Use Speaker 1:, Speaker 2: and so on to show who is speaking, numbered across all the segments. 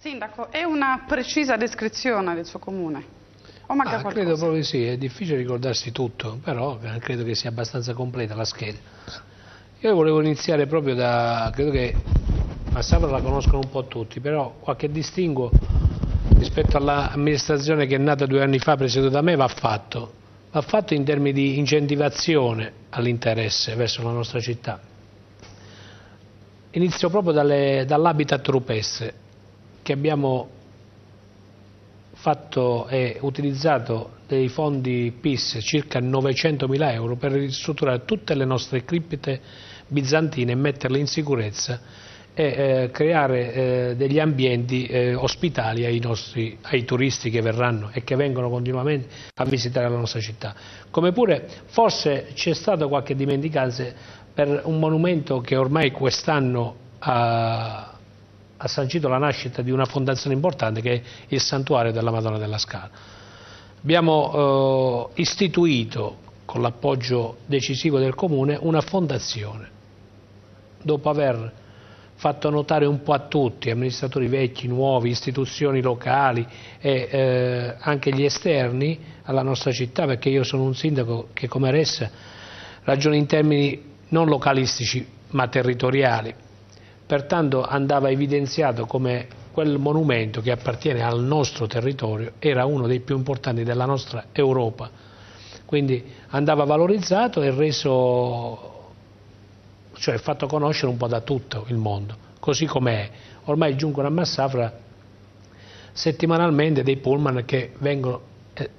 Speaker 1: Sindaco, è una precisa descrizione del suo comune? O manca
Speaker 2: ah,
Speaker 1: qualcosa?
Speaker 2: Credo proprio sì, è difficile ricordarsi tutto, però credo che sia abbastanza completa la scheda. Io volevo iniziare proprio da, credo che Massapra la conoscono un po' tutti, però qualche distinguo rispetto all'amministrazione che è nata due anni fa presieduta da me va fatto. Va fatto in termini di incentivazione all'interesse verso la nostra città. Inizio proprio dall'habitat rupestre che abbiamo fatto e utilizzato dei fondi PIS, circa 900 mila euro, per ristrutturare tutte le nostre cripte bizantine e metterle in sicurezza e eh, creare eh, degli ambienti eh, ospitali ai, nostri, ai turisti che verranno e che vengono continuamente a visitare la nostra città. Come pure forse c'è stata qualche dimenticanza per un monumento che ormai quest'anno ha ha sancito la nascita di una fondazione importante che è il Santuario della Madonna della Scala. Abbiamo eh, istituito, con l'appoggio decisivo del Comune, una fondazione. Dopo aver fatto notare un po' a tutti, amministratori vecchi, nuovi, istituzioni locali e eh, anche gli esterni alla nostra città, perché io sono un sindaco che come Ressa ragiona in termini non localistici ma territoriali Pertanto andava evidenziato come quel monumento che appartiene al nostro territorio era uno dei più importanti della nostra Europa. Quindi andava valorizzato e reso, cioè fatto conoscere un po' da tutto il mondo, così com'è. Ormai giungono a Massafra settimanalmente dei pullman che vengono eh,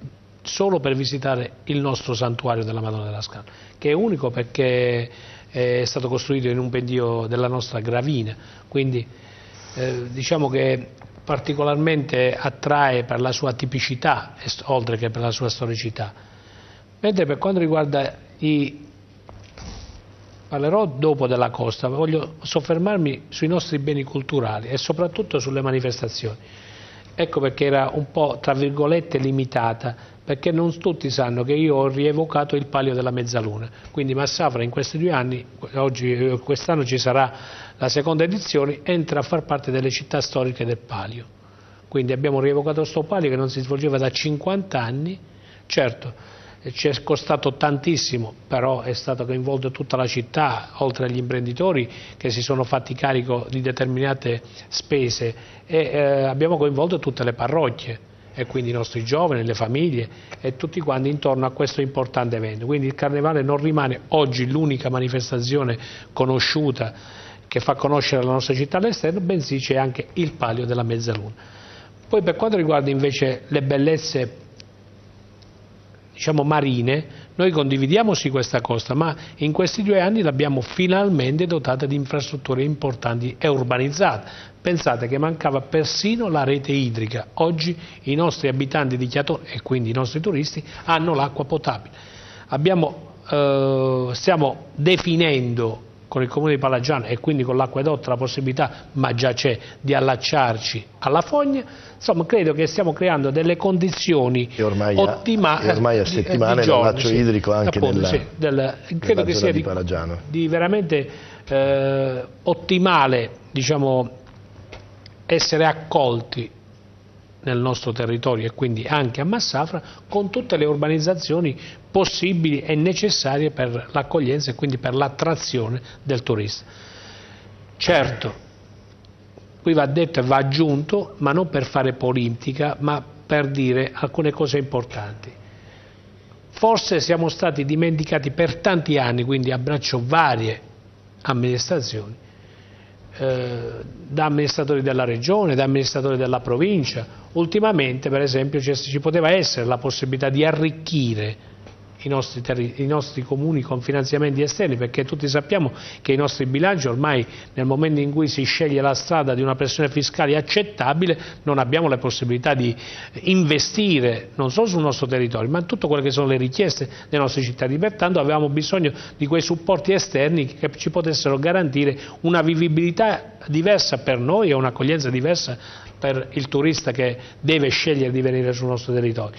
Speaker 2: solo per visitare il nostro santuario della Madonna della Scala, che è unico perché è stato costruito in un pendio della nostra gravina, quindi eh, diciamo che particolarmente attrae per la sua tipicità, oltre che per la sua storicità. Mentre per quanto riguarda i... parlerò dopo della costa, voglio soffermarmi sui nostri beni culturali e soprattutto sulle manifestazioni. Ecco perché era un po', tra virgolette, limitata, perché non tutti sanno che io ho rievocato il palio della mezzaluna, quindi Massafra in questi due anni, eh, quest'anno ci sarà la seconda edizione, entra a far parte delle città storiche del palio. Quindi abbiamo rievocato questo palio che non si svolgeva da 50 anni, certo ci è costato tantissimo, però è stato coinvolto tutta la città, oltre agli imprenditori che si sono fatti carico di determinate spese e eh, abbiamo coinvolto tutte le parrocchie e quindi i nostri giovani, le famiglie e tutti quanti intorno a questo importante evento. Quindi il Carnevale non rimane oggi l'unica manifestazione conosciuta che fa conoscere la nostra città all'esterno, bensì c'è anche il palio della mezzaluna. Poi per quanto riguarda invece le bellezze diciamo, marine, noi condividiamo sì questa costa, ma in questi due anni l'abbiamo finalmente dotata di infrastrutture importanti e urbanizzate. Pensate che mancava persino la rete idrica. Oggi i nostri abitanti di Chiato e quindi i nostri turisti hanno l'acqua potabile. Abbiamo, eh, stiamo definendo con il comune di Palagiano e quindi con l'acquedotto la possibilità, ma già c'è, di allacciarci alla fogna, insomma credo che stiamo creando delle condizioni ottimali.
Speaker 3: E ormai a settimane l'allaccio sì, idrico anche appunto, nella, sì,
Speaker 2: del, credo che sia di, di veramente eh, ottimale diciamo, essere accolti nel nostro territorio e quindi anche a Massafra con tutte le urbanizzazioni possibili e necessarie per l'accoglienza e quindi per l'attrazione del turista. Certo, qui va detto e va aggiunto, ma non per fare politica, ma per dire alcune cose importanti. Forse siamo stati dimenticati per tanti anni, quindi abbraccio varie amministrazioni, da amministratori della regione, da amministratori della provincia. Ultimamente, per esempio, ci poteva essere la possibilità di arricchire i nostri, i nostri, comuni con finanziamenti esterni perché tutti sappiamo che i nostri bilanci ormai nel momento in cui si sceglie la strada di una pressione fiscale accettabile non abbiamo le possibilità di investire non solo sul nostro territorio ma in tutto quelle che sono le richieste dei nostri cittadini. Pertanto avevamo bisogno di quei supporti esterni che ci potessero garantire una vivibilità diversa per noi e un'accoglienza diversa per il turista che deve scegliere di venire sul nostro territorio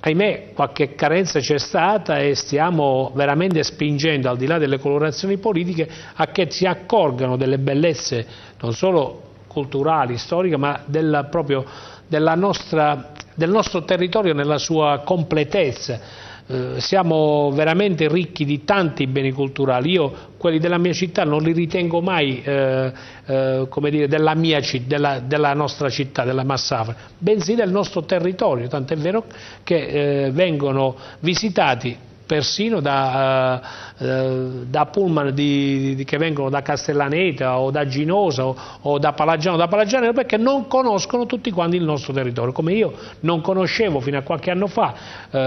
Speaker 2: ahimè qualche carenza c'è stata e stiamo veramente spingendo al di là delle colorazioni politiche a che si accorgano delle bellezze non solo culturali, storiche, ma della, proprio nostra, del nostro territorio nella sua completezza. Eh, siamo veramente ricchi di tanti beni culturali, io quelli della mia città non li ritengo mai eh, eh, dire, della, mia, della, della, nostra città, della Massafra, bensì del nostro territorio, tant'è vero che eh, vengono visitati persino da, uh, da pullman di, di, che vengono da Castellaneta o da Ginosa o, o da Palagiano, da Palagiano perché non conoscono tutti quanti il nostro territorio, come io non conoscevo fino a qualche anno fa uh,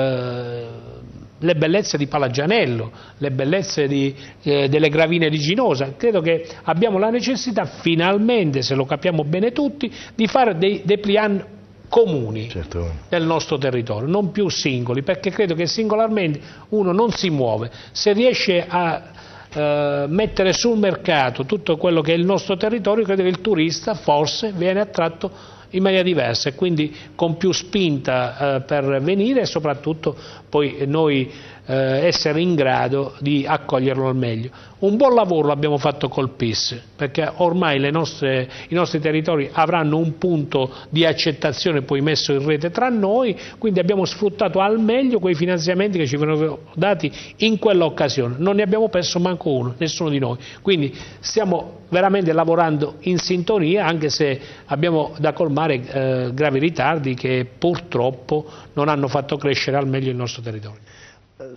Speaker 2: le bellezze di Palagianello, le bellezze di, eh, delle gravine di Ginosa. Credo che abbiamo la necessità finalmente, se lo capiamo bene tutti, di fare dei, dei plian comuni certo. del nostro territorio, non più singoli, perché credo che singolarmente uno non si muove. Se riesce a eh, mettere sul mercato tutto quello che è il nostro territorio, credo che il turista forse viene attratto in maniera diversa e quindi con più spinta eh, per venire e soprattutto poi noi eh, essere in grado di accoglierlo al meglio. Un buon lavoro l'abbiamo fatto col PIS, perché ormai nostre, i nostri territori avranno un punto di accettazione poi messo in rete tra noi, quindi abbiamo sfruttato al meglio quei finanziamenti che ci venivano dati in quell'occasione. Non ne abbiamo perso manco uno, nessuno di noi. Quindi stiamo veramente lavorando in sintonia, anche se abbiamo da colmare eh, gravi ritardi che purtroppo non hanno fatto crescere al meglio il nostro territorio. Uh,